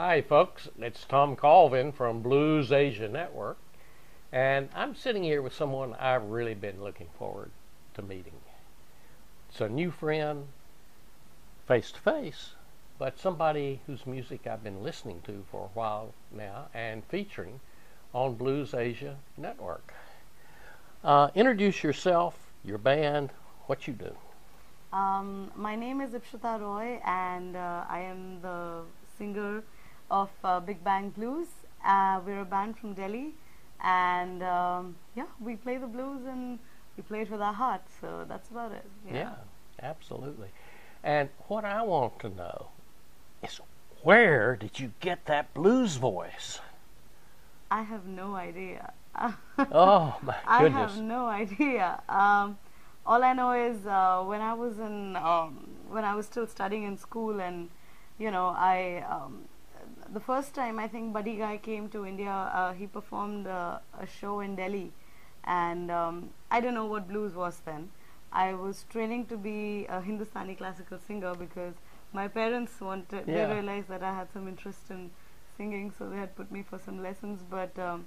Hi, folks. It's Tom Colvin from Blues Asia Network, and I'm sitting here with someone I've really been looking forward to meeting. It's a new friend, face to face, but somebody whose music I've been listening to for a while now and featuring on Blues Asia Network. Uh, introduce yourself, your band, what you do. Um, my name is Ipshita Roy, and uh, I am the singer of uh, Big Bang Blues. Uh, we're a band from Delhi, and um, yeah, we play the blues and we play it with our hearts. So that's about it. Yeah, absolutely. And what I want to know is where did you get that blues voice? I have no idea. Oh my goodness! I have no idea. Um, all I know is uh, when I was in um, when I was still studying in school, and you know, I um, the first time I think Buddy Guy came to India, uh, he performed uh, a show in Delhi, and um, I don't know what blues was then. I was training to be a Hindustani classical singer because my parents wanted. Yeah. They realized that I had some interest in singing, so they had put me for some lessons, but. Um,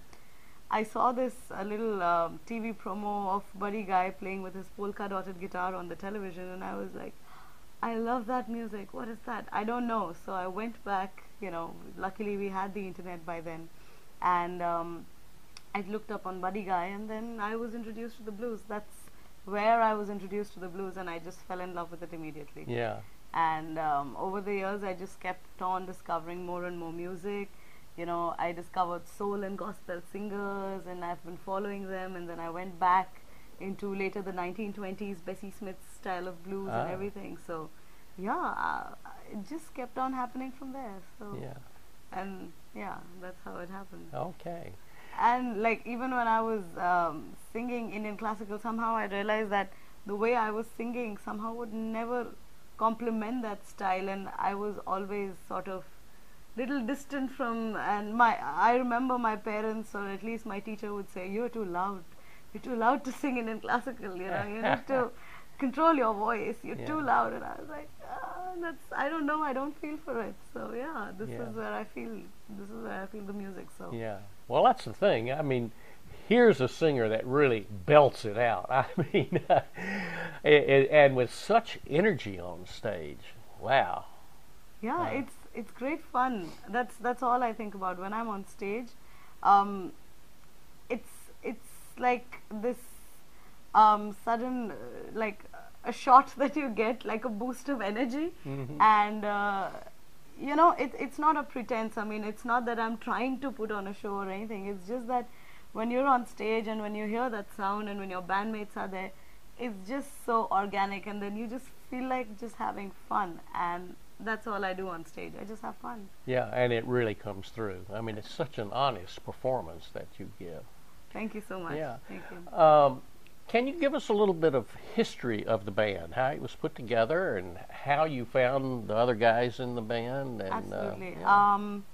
I saw this uh, little um, TV promo of Buddy Guy playing with his polka dotted guitar on the television, and I was like, I love that music. What is that? I don't know. So I went back. You know, luckily we had the internet by then, and um, I looked up on Buddy Guy, and then I was introduced to the blues. That's where I was introduced to the blues, and I just fell in love with it immediately. Yeah, And um, over the years, I just kept on discovering more and more music. You know, I discovered soul and gospel singers, and I've been following them. And then I went back into later the 1920s Bessie Smith's style of blues Ah. and everything. So, yeah, uh, it just kept on happening from there. So, yeah. and yeah, that's how it happened Okay. and like even when I was um, singing Indian classical, somehow I realized that the way I was singing somehow would never complement that style, and I was always sort of little distant from. And my I remember my parents, or at least my teacher, would say, "You're too loud. You're too loud to sing Indian classical. You know, you need to." control your voice you're too loud and i was like ah, that's i don't know i don't feel for it so yeah this Yeah. is where i feel this is where i feel the music so Yeah. Well, that's the thing. I mean, here's a singer that really belts it out. I mean, and, and with such energy on stage. Wow. yeah Wow. it's it's great fun that's that's all i think about when i'm on stage um it's it's like this um sudden uh, like a shot that you get like a boost of energy Mhm. and uh, you know it, it's not a pretense i mean it's not that i'm trying to put on a show or anything it's just that when you're on stage and when you hear that sound and when your bandmates are there it's just so organic and then you just feel like just having fun and that's all i do on stage i just have fun Yeah, and it really comes through. I mean, it's such an honest performance that you give. thank you so much Yeah. thank you Um, can you give us a little bit of history of the band, how it was put together, and how you found the other guys in the band? And, Absolutely. Uh, yeah. Um,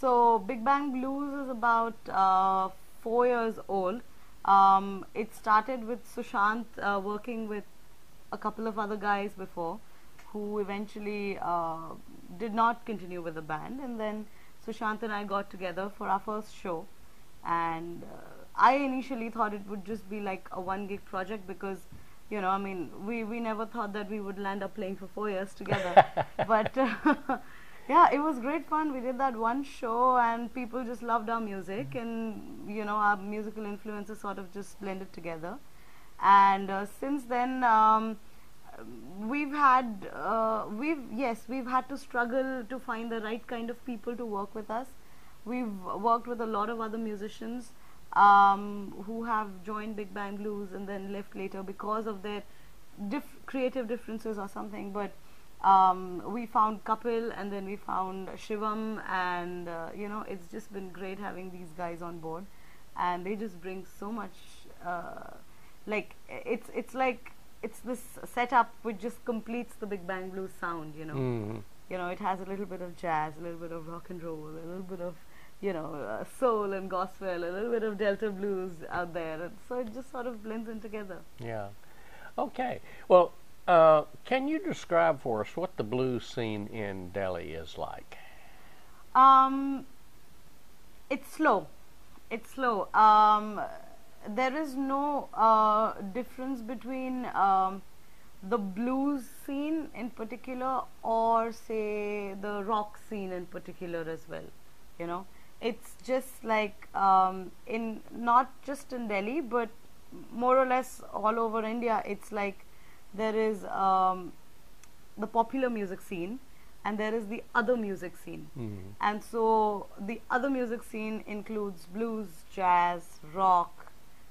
so Big Bang Blues is about uh, four years old. Um, it started with Sushant uh, working with a couple of other guys before, who eventually uh, did not continue with the band, and then Sushant and I got together for our first show, and uh, I initially thought it would just be like a one gig project because. You know, I mean, we, we never thought that we would land up playing for four years together. but uh, yeah, it was great fun. We did that one show, and people just loved our music, and you know, our musical influences sort of just blended together. And uh, since then, um, we've had uh, we've yes, we've had to struggle to find the right kind of people to work with us. We've worked with a lot of other musicians um, who have joined Big Bang Blues and then left later because of their diff- creative differences or something. But um, we found Kapil and then we found Shivam, and uh, you know, it's just been great having these guys on board, and they just bring so much. Uh, like it's it's like it's this setup which just completes the Big Bang Blues sound, you know Mhm. you know, it has a little bit of jazz, a little bit of rock and roll, a little bit of, you know, uh, soul and gospel, a little bit of Delta blues out there. And so it just sort of blends in together. Yeah. Okay. Well, uh, can you describe for us what the blues scene in Delhi is like? Um, it's slow. It's slow. Um, there is no uh, difference between um, the blues scene in particular or say the rock scene in particular as well. You know, it's just like um, in not just in Delhi but more or less all over India. It's like there is um, the popular music scene and there is the other music scene. Mhm. And so the other music scene includes blues, jazz, rock,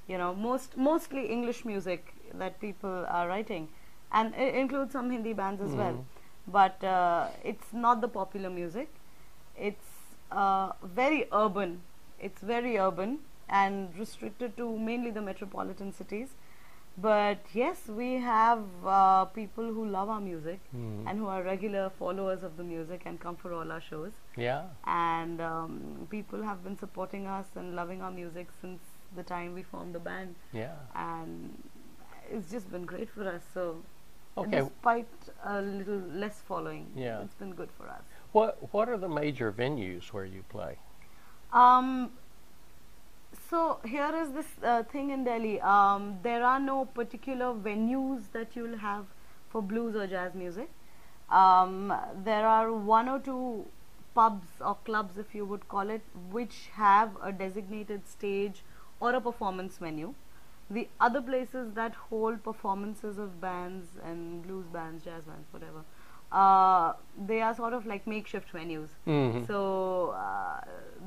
you know, most mostly English music that people are writing, and it includes some Hindi bands as well. Mhm. But uh, it's not the popular music. It's uh, very urban. It's very urban and restricted to mainly the metropolitan cities. But yes, we have uh, people who love our music Mhm. and who are regular followers of the music and come for all our shows. Yeah. And um, people have been supporting us and loving our music since the time we formed the band. Yeah. And it's just been great for us. So, Okay. despite a little less following, Yeah. it's been good for us. What What are the major venues where you play? Um, so here is this uh, thing in Delhi. Um, there are no particular venues that you'll have for blues or jazz music. Um, there are one or two pubs or clubs, if you would call it, which have a designated stage or a performance venue. The other places that hold performances of bands and blues bands, jazz bands, whatever, uh, they are sort of like makeshift venues. Mhm. So uh,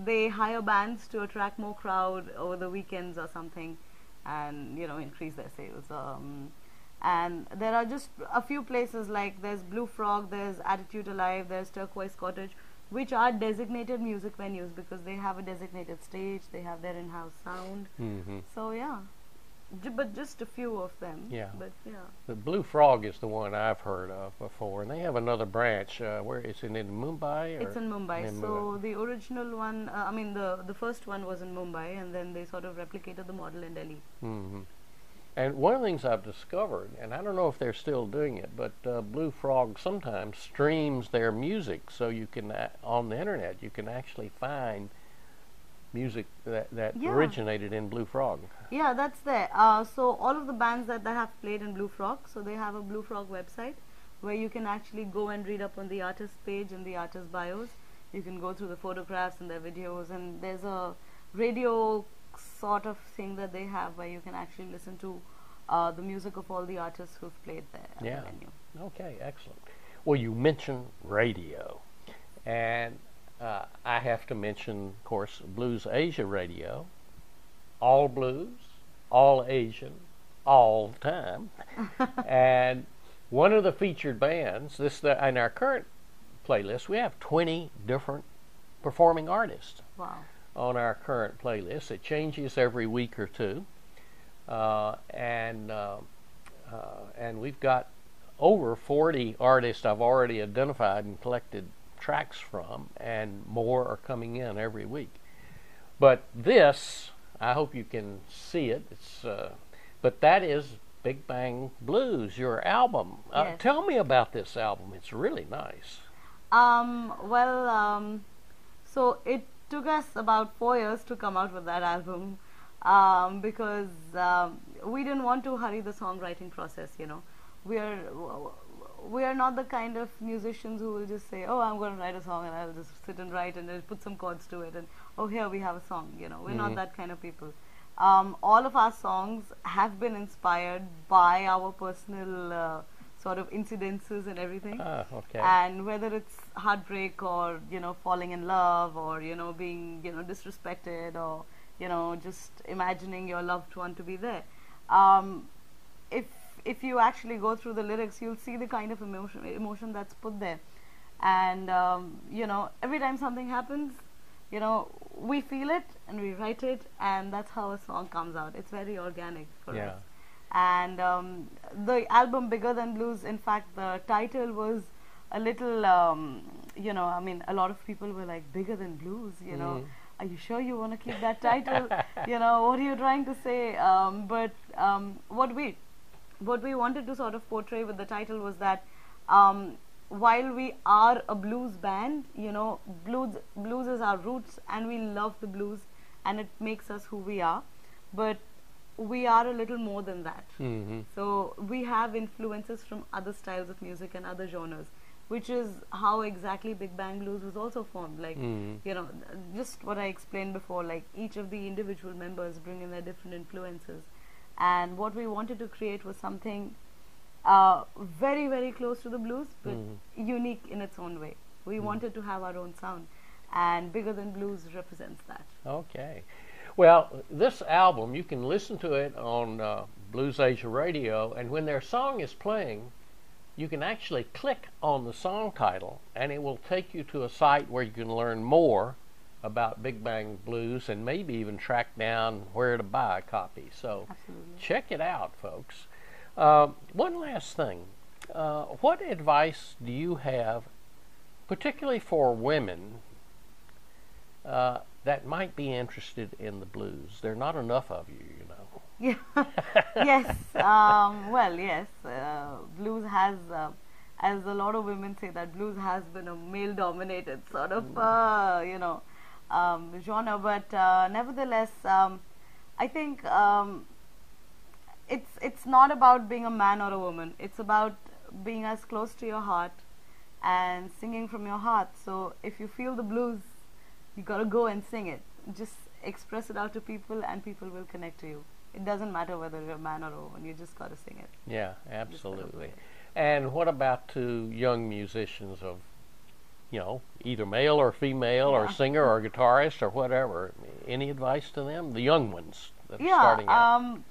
they hire bands to attract more crowd over the weekends or something, and you know increase their sales. Um, and there are just a few places like there's Blue Frog, there's Attitude Alive, there's Turquoise Cottage, which are designated music venues because they have a designated stage, they have their in-house sound. Mhm. So yeah, but just a few of them. Yeah. But yeah. The Blue Frog is the one I've heard of before, and they have another branch. Uh, where is it in Mumbai? Or It's in Mumbai. in so Mumbai. the original one, uh, I mean the the first one was in Mumbai, and then they sort of replicated the model in Delhi. hmm And one of the things I've discovered, and I don't know if they're still doing it, but uh, Blue Frog sometimes streams their music, so you can a- on the internet you can actually find music that that Yeah. originated in Blue Frog. Yeah, that's there. Uh, so all of the bands that they have played in Blue Frog, so they have a Blue Frog website where you can actually go and read up on the artist page and the artist bios. You can go through the photographs and their videos, and there's a radio sort of thing that they have where you can actually listen to uh, the music of all the artists who've played there Yeah. the. Okay, excellent. Well, you mentioned radio, and uh, I have to mention, of course, Blues Asia Radio, all blues, all Asian, all the time, and one of the featured bands. This the, in our current playlist, we have twenty different performing artists Wow. on our current playlist. It changes every week or two, uh, and uh, uh, and we've got over 40 artists I've already identified and collected tracks from, and more are coming in every week. But this, I hope you can see it. It's uh, but that is Big Bang Blues, your album. Uh, Yes. Tell me about this album. It's really nice. Um, well, um, so it took us about four years to come out with that album um, because um, we didn't want to hurry the songwriting process. You know, we are we are not the kind of musicians who will just say, "Oh, I'm going to write a song and I'll just sit and write and put some chords to it and oh, here we have a song." You know, we're Mhm. not that kind of people. Um, all of our songs have been inspired by our personal uh, sort of incidences and everything Ah, okay. and whether it's heartbreak or you know falling in love or you know being you know disrespected or you know just imagining your loved one to be there um, if if you actually go through the lyrics you'll see the kind of emotion emotion that's put there. And um, you know every time something happens you know we feel it and we write it and that's how a song comes out. It's very organic for Yeah. us. And um, the album bigger than blues in fact the title was a little um, you know i mean a lot of people were like bigger than blues you know. Mhm. are you sure you want to keep that title? You know what are you trying to say? Um, but um, what we what we wanted to sort of portray with the title was that um, while we are a blues band, you know, blues blues is our roots, and we love the blues, and it makes us who we are. But we are a little more than that. hmm So we have influences from other styles of music and other genres, which is how exactly Big Bang Blues was also formed. Like, Mhm. you know, just what I explained before, like each of the individual members bring in their different influences. And what we wanted to create was something uh, very, very close to the blues, but Mhm. unique in its own way. We Mm. wanted to have our own sound, and Bigger Than Blues represents that. Okay. Well, this album, you can listen to it on uh, Blues Asia Radio, and when their song is playing, you can actually click on the song title, and it will take you to a site where you can learn more about Big Bang Blues and maybe even track down where to buy a copy. So Absolutely. check it out, folks. Uh, one last thing. Uh, what advice do you have, particularly for women, uh, that might be interested in the blues? There are not enough of you, you know. Yeah. yes. Um, well, yes. Uh, blues has, uh, as a lot of women say, that blues has been a male-dominated sort of, uh, you know, um, genre. But uh, nevertheless, um, I think um, it's it's not about being a man or a woman. It's about being as close to your heart and singing from your heart. So if you feel the blues, you gotta go and sing it. Just express it out to people, and people will connect to you. It doesn't matter whether you're a man or a woman. You just gotta sing it. Yeah, absolutely. it. And what about to young musicians of, you know, either male or female or singer or guitarist or whatever? Any advice to them? The young ones that are starting out. um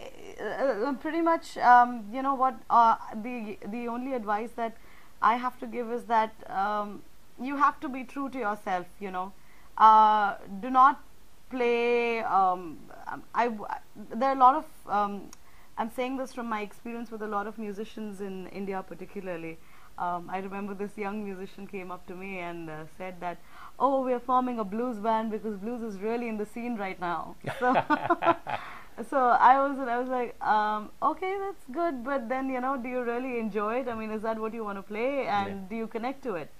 uh, uh, pretty much um, you know what uh, the the only advice that i have to give is that um, you have to be true to yourself you know uh, do not play um, um, I, there are a lot of um, i'm saying this from my experience with a lot of musicians in india particularly um, I remember this young musician came up to me and uh, said that, "Oh, we are forming a blues band because blues is really in the scene right now." So, so I was, I was like, um, "Okay, that's good, but then you know, do you really enjoy it? I mean, is that what you want to play, and Yeah. do you connect to it?"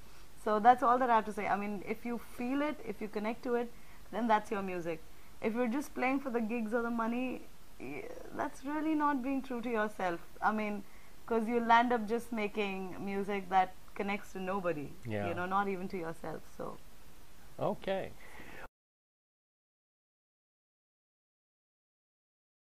So that's all that I have to say. I mean, if you feel it, if you connect to it, then that's your music. If you're just playing for the gigs or the money, that's really not being true to yourself. I mean, because you'll end up just making music that connects to nobody. Yeah. You know, not even to yourself. So Okay.